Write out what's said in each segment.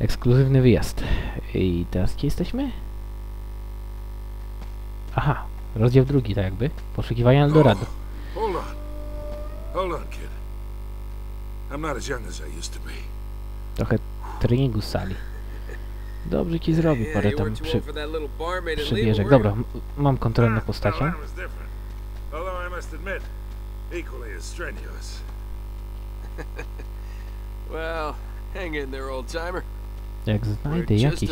Ekskluzywny wyjazd. I teraz gdzie jesteśmy? Aha, rozdział drugi, tak jakby. Poszukiwania Eldorado. Hold on. Hold on, kid. I'm not as young as I used to be. Trochę treningu z sali. Dobrze ci zrobi parę tam przy, przybieżek. Dobra, mam kontrolę Ah, postacią. Well, hang in there, old timer. Jak znajdę jakiś...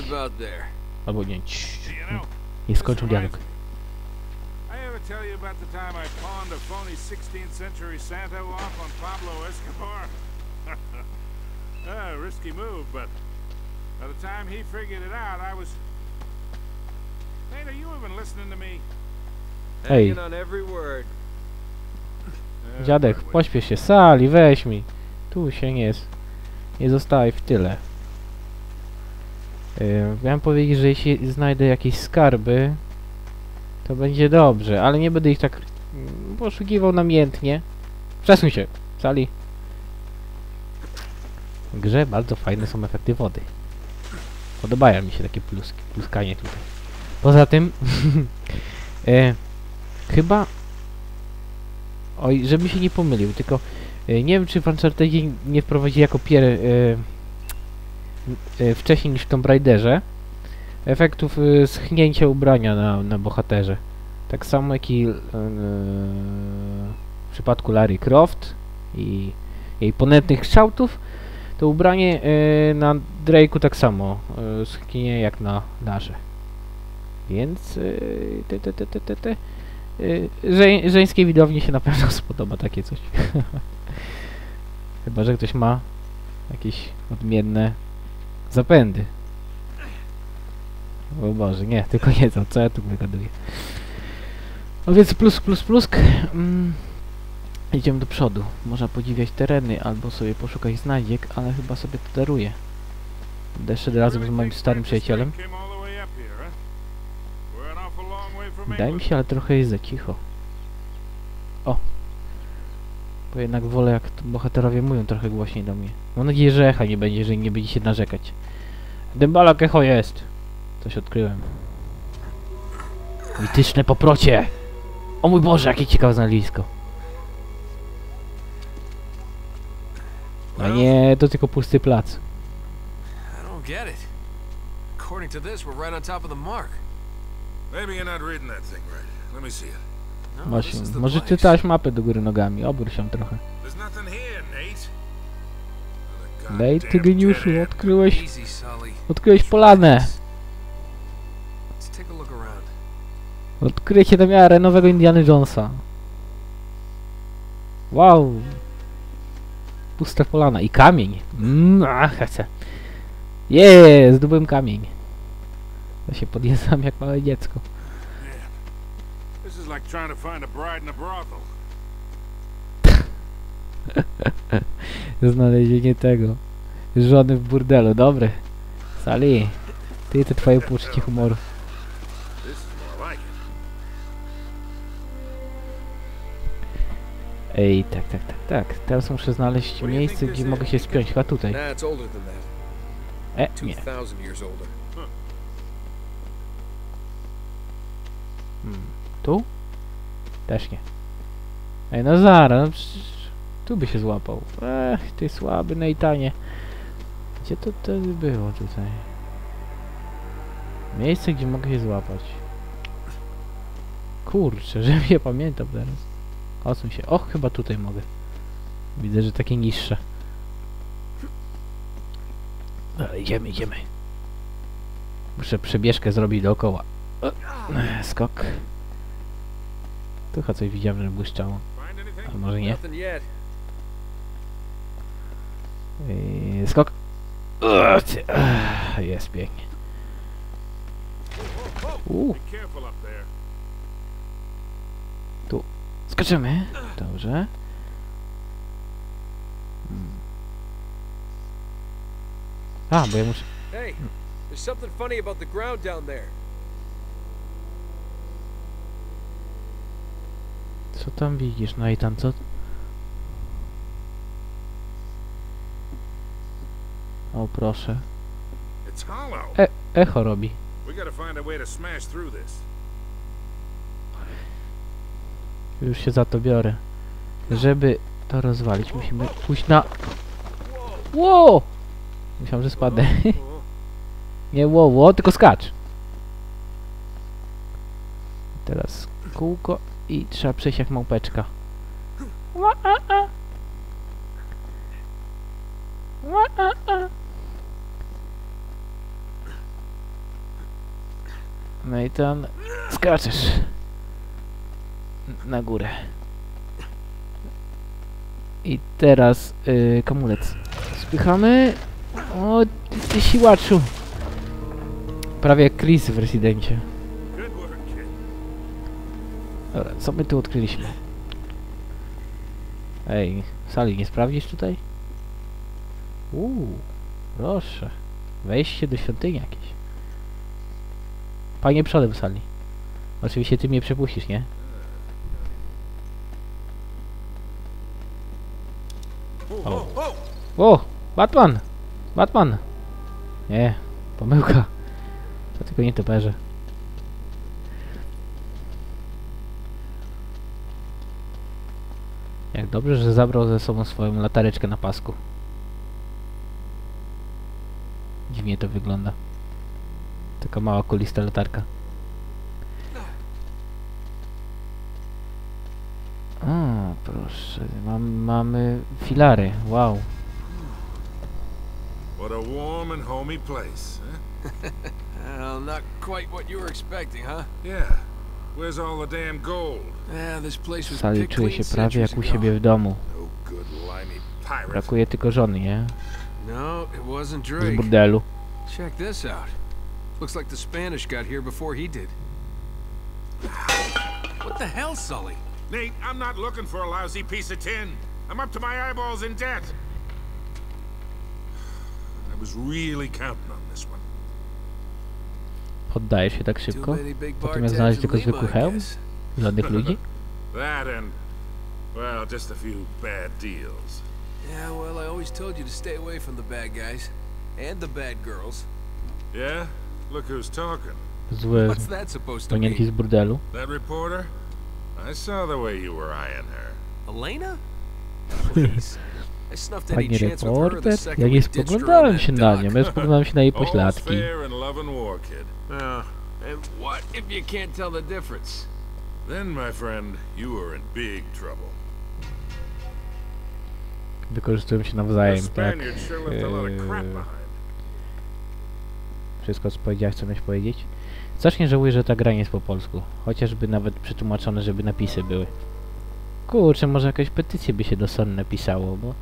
Albo nie, nie skończył dialog. Tell you about the time I pawned a phony 16th century Santo off on Pablo Escobar? ah, risky move, but by the time he figured it out, I was. Are you even listening to me? Hey. Hanging on every word. Dziadek, pośpiesz się, sali, weź mi. Tu się nie jest. Nie zostaje w tyle. Yy, miałem powiedzieć, że jeśli znajdę jakieś skarby, to będzie dobrze, ale nie będę ich tak mm, poszukiwał namiętnie. Przesuń się, sali. W grze bardzo fajne są efekty wody. Podobają mi się takie pluski, pluskanie tutaj. Poza tym, e, chyba Oj, żebym się nie pomylił, tylko e, nie wiem, czy w Unchartedzie nie wprowadzi jako pier... E, wcześniej niż w Tomb Raiderze efektów e, schnięcia ubrania na, na bohaterze. Tak samo jak i e, w przypadku Larry Croft i jej ponętnych kształtów, to ubranie na Drake'u tak samo schnie jak na Larze. Więc te, te, te, te, te, te. Y, Żeń, żeńskiej widowni się na pewno spodoba takie coś. Chyba, że ktoś ma jakieś odmienne zapędy. O Boże, nie, tylko nie to, co ja tu wygaduję. No więc plus, plus, plus. Mm, idziemy do przodu. Można podziwiać tereny albo sobie poszukać znajdziek, ale chyba sobie to daruję. Będę razem z moim starym przyjacielem. Wydaje mi się, ale trochę jest za cicho. O! Bo jednak wolę, jak bohaterowie mówią trochę głośniej do mnie. Mam nadzieję, że echa nie będzie, że nie będziecie narzekać. Dębala echo jest! Coś odkryłem. Mityczne poprocie! O mój Boże, jakie ciekawe znalezisko! A nie, to tylko pusty plac. According to this, we're right on top of the mark. Maybe you're not reading that thing right. Let me see it. Właśnie, może czytałeś mapę do góry nogami, obróć się trochę. Daj ty geniuszu, odkryłeś, odkryłeś polanę! Odkrycie na miarę nowego Indiana Jonesa. Wow. Pusta polana i kamień. Mmm, ach, chcę. Jest, zdobyłem kamień. Ja się podjeżdżam jak małe dziecko. Like trying to find a bride in a brothel. Znalezienie tego. Żony w burdelu, dobre. Sali, ty te twoje poczucie humoru. Ej, tak, tak, tak, tak. Teraz muszę znaleźć miejsce, gdzie mogę się spiąć. Chyba tutaj. E, nie. 2,000 years older. Hmm. Tu? Też nie. Ej, no zaraz, no tu by się złapał. Ech, ty słaby Nejtanie. Gdzie to wtedy było tutaj? Miejsce, gdzie mogę się złapać. Kurczę, że nie pamiętam teraz. Odsuń się. Och, chyba tutaj mogę. Widzę, że takie niższe. Dobra, idziemy, idziemy. Muszę przebieżkę zrobić dookoła. E, Skok. Tu chyba coś widziałem, że błyszczało. A może nie? Yy, skok. Jest pięknie. Up there. skoczymy. Dobrze. Hmm. A, bo ja muszę... Hey, there's something funny about the ground down there. Co tam widzisz, Nathan? Co... O, proszę. E echo robi. Już się za to biorę. Żeby to rozwalić, musimy pójść na... Wow! Myślałem, że spadnę. Nie wow, wow, tylko skacz. Teraz kółko i trzeba przejść jak małpeczka. A. No skaczesz. Na górę. I teraz yy, kamulec. Spychamy. O, ty, ty siłaczu. Prawie jak Chris w Residencie. Dobra, co my tu odkryliśmy? Ej, sali nie sprawdzisz tutaj? Uuu, proszę. Wejście do świątyni jakieś. Panie przodem sali. Oczywiście ty mnie przepuścisz, nie? Whoa! O! Batman! Batman! Nie, pomyłka. To tylko nie toperze. Jak dobrze, że zabrał ze sobą swoją latareczkę na pasku. Dziwnie to wygląda. Taka mała kulista latarka. O, proszę, mam, mamy filary, wow. What a warm and homey place, huh? Well, not quite what you were expecting, huh? Yeah. Where's all the damn gold? Yeah, this place was Sali czuje się prawie jak u siebie w domu. No good limey pirate. Brakuje tylko żony, nie? No, it wasn't Z Drake. burdelu. Check this out. Looks like the Spanish got here before he did. What the hell, Sully? Nate, I'm not looking for a lousy piece of tin. I'm up to my eyeballs in debt. I was really counting on this one. Poddajesz się tak szybko? tabs znaleźć tylko zwykły hełm? Żadnych ludzi? That and, well, just a few bad deals. Yeah, well, I always told you to stay away from the bad guys. And the bad girls. Yeah? Look who's talking. Złe What's that supposed to panienki z mean? burdelu? That reporter? I saw the way you were eyeing her. Elena? Please. I snuffed any Panie chance with her the reporter? Ja nie spoglądałem się na dock. nią, ja spoglądałem się na jej pośladki. Wykorzystują się nawzajem, tak? Behind. Wszystko co powiedziałeś, co miałeś powiedzieć? Strasznie żałuję, że ta gra nie jest po polsku. Chociażby nawet przetłumaczone, żeby napisy były. Kurczę, może jakaś petycję by się do Sony napisało, bo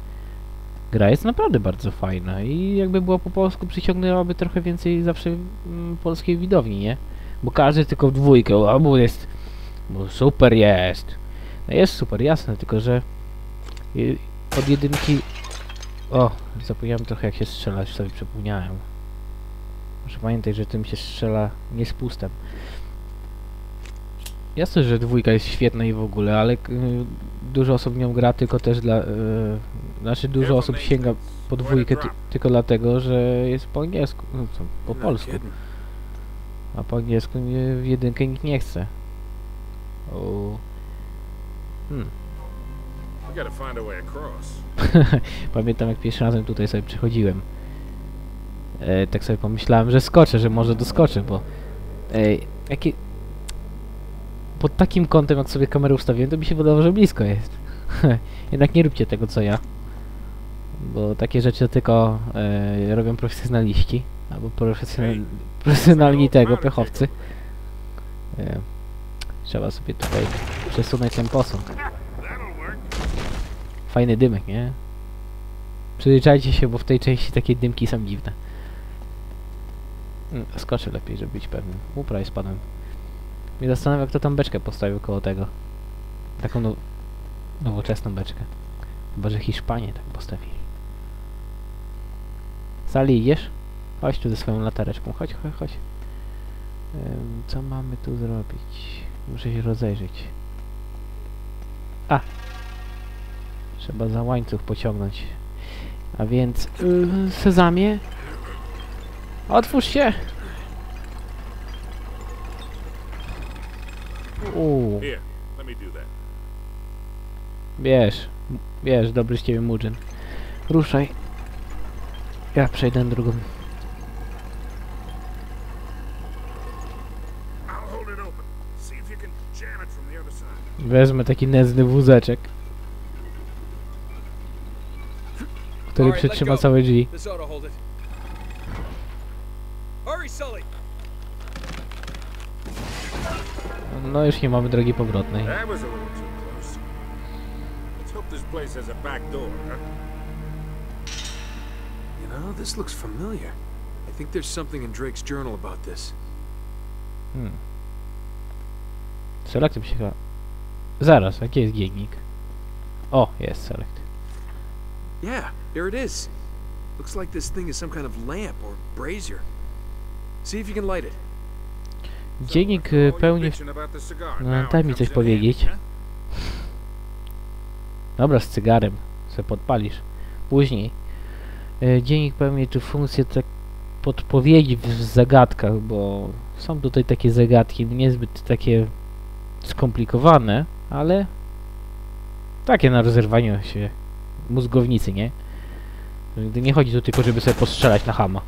gra jest naprawdę bardzo fajna i jakby była po polsku przyciągnęłaby trochę więcej zawsze mm, polskiej widowni, nie? Bo każdy tylko w dwójkę, a bo jest, bo super jest. No jest super, jasne, tylko że od jedynki... O, zapomniałem trochę jak się strzela, już sobie przypomniałem. Muszę pamiętać, że tym się strzela nie z pustem. Jasne, że dwójka jest świetna i w ogóle, ale y, dużo osób nią gra tylko też dla... Y, znaczy dużo osób sięga po dwójkę ty, tylko dlatego, że jest po angielsku, no co, po polsku. A po angielsku nie, w jedynkę nikt nie chce. O. Hmm. Pamiętam jak pierwszy razem tutaj sobie przychodziłem. E, tak sobie pomyślałem, że skoczę, że może doskoczę, bo e, jakie... pod takim kątem jak sobie kamerę ustawiłem, to mi się wydawało, że blisko jest. Jednak nie róbcie tego co ja. Bo takie rzeczy tylko e, robią profesjonaliści. Albo profesjonal, profesjonalni tego, Marek pechowcy. E, trzeba sobie tutaj przesunąć ten posąg. Fajny dymek, nie? Przyzwyczajcie się, bo w tej części takie dymki są dziwne. Mm, Skoczę lepiej, żeby być pewnym. U, prawie spadłem. Mnie zastanawia, kto tam beczkę postawił koło tego. Taką now nowoczesną beczkę. Chyba, że Hiszpanie tak postawili. Sali, idziesz? Chodź tu ze swoją latareczką. Chodź, chodź, chodź. Ym, co mamy tu zrobić? Muszę się rozejrzeć. A! Trzeba za łańcuch pociągnąć. A więc yy, sezamie. Otwórz się! Uuu. M- Bierz, dobry z ciebie Murzyn. Ruszaj. Ja przejdę na drugą. Wezmę taki nędzny wózeczek. Który przytrzyma całe drzwi. No już nie mamy drogi powrotnej. You know, this looks familiar. I think there's something in Drake's journal about this. Hmm. Select się chyba... Zaraz, jaki jest biegnik? O, jest select. Yeah, there it is. Looks like this thing is some kind of lamp or brazier. See if you can light it. Dziennik you pełni... No, daj mi coś powiedzieć. Dobra, z cygarem. Se podpalisz. Później. E, Dziennik pełni tu funkcję tak podpowiedzi w zagadkach, bo są tutaj takie zagadki niezbyt takie skomplikowane, ale takie na rozerwanie się mózgownicy, nie? Nie chodzi tu tylko, żeby sobie postrzelać na hama.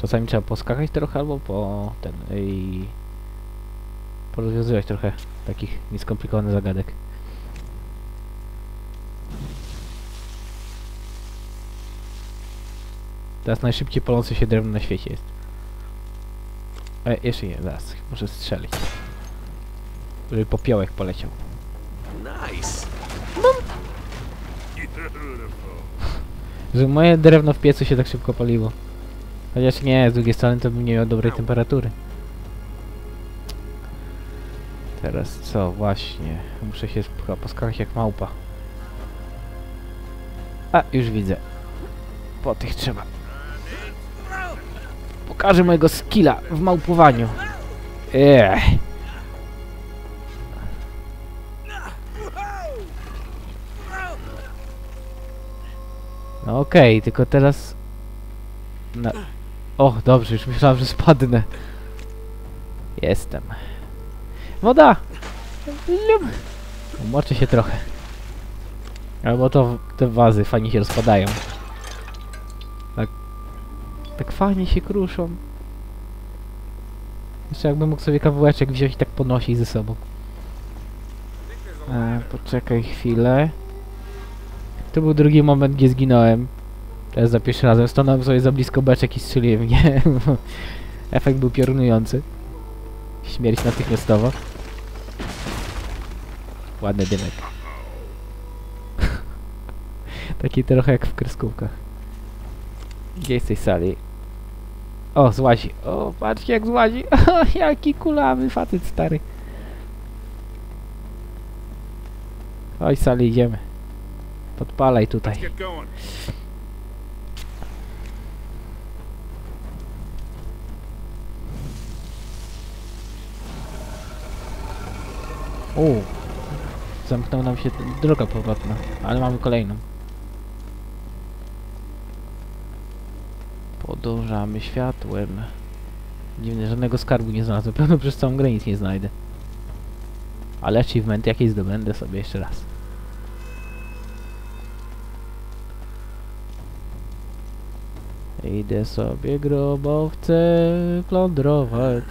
Czasami trzeba poskakać trochę albo po ten i porozwiązywać trochę takich nieskomplikowanych zagadek. Teraz najszybciej palący się drewno na świecie jest. E, jeszcze nie, zaraz, muszę strzelić. Żeby popiołek poleciał. Nice. Że moje drewno w piecu się tak szybko paliło. Chociaż nie, z drugiej strony to bym nie miał dobrej temperatury. Teraz co? Właśnie. Muszę się poskakać jak małpa. A, już widzę. Po tych trzeba. Pokażę mojego skilla w małpowaniu. Ech. No okej, tylko teraz... Na... O, dobrze, już myślałem, że spadnę. Jestem. Woda! Moczę się trochę. Albo to te wazy fajnie się rozpadają. Tak... Tak fajnie się kruszą. Jeszcze jakbym mógł sobie kawałeczek wziąć i tak ponosić ze sobą. E, poczekaj chwilę. To był drugi moment, gdzie zginąłem. Teraz za pierwszy razem stanąłem sobie za blisko beczek i strzeliłem w nie. Efekt był piorunujący. Śmierć natychmiastowa. Ładny dymek. Taki trochę jak w kreskówkach. Gdzie jest tej sali? O, złazi. O, patrzcie jak złazi. Jaki kulawy facet stary. Chodź sali, idziemy. Podpalaj tutaj. O, zamknął nam się droga powrotna, ale mamy kolejną. Podążamy światłem. Dziwne, żadnego skarbu nie znalazłem. Pewno przez całą grę nic nie znajdę. Ale achievement jakieś zdobędę sobie jeszcze raz. Idę sobie grobowce plądrować.